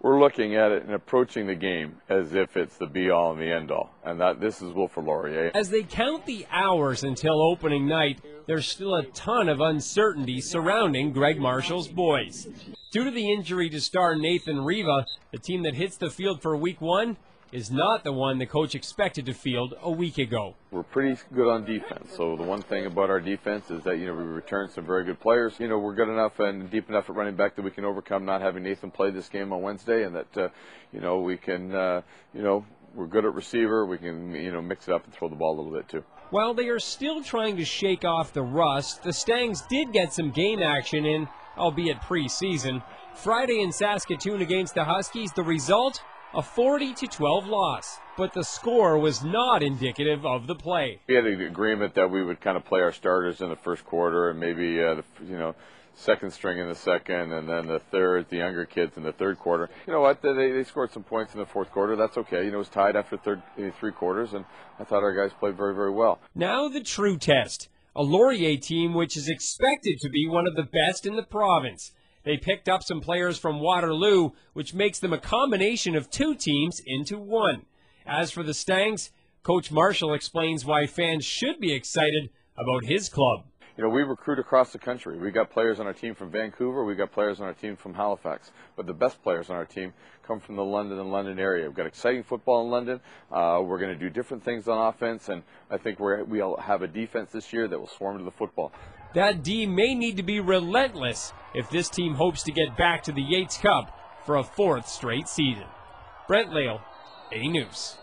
we're looking at it and approaching the game as if it's the be all and the end all. And that this is Wilfrid Laurier. As they count the hours until opening night, there's still a ton of uncertainty surrounding Greg Marshall's boys. Due to the injury to star Nathan Riva, the team that hits the field for week one is not the one the coach expected to field a week ago. We're pretty good on defense. So the one thing about our defense is that you know we return some very good players. You know we're good enough and deep enough at running back that we can overcome not having Nathan play this game on Wednesday, and that uh, you know we can uh, you know we're good at receiver. We can you know mix it up and throw the ball a little bit too. While they are still trying to shake off the rust, the Stangs did get some game action in, albeit preseason. Friday in Saskatoon against the Huskies, the result a 40 to 12 loss, but the score was not indicative of the play. We had an agreement that we would kind of play our starters in the first quarter and maybe uh, the, you know second string in the second, and then the third, the younger kids in the third quarter. You know what? They, they scored some points in the fourth quarter. That's okay. You know, it was tied after third, three quarters, and I thought our guys played very, very well. Now the true test. A Laurier team which is expected to be one of the best in the province. They picked up some players from Waterloo, which makes them a combination of two teams into one. As for the Stangs, Coach Marshall explains why fans should be excited about his club. You know, we recruit across the country. We've got players on our team from Vancouver. We've got players on our team from Halifax. But the best players on our team come from the London and London area. We've got exciting football in London. Uh, we're going to do different things on offense, and I think we're, we'll have a defense this year that will swarm to the football. That D may need to be relentless if this team hopes to get back to the Yates Cup for a fourth straight season. Brent Lail, A News.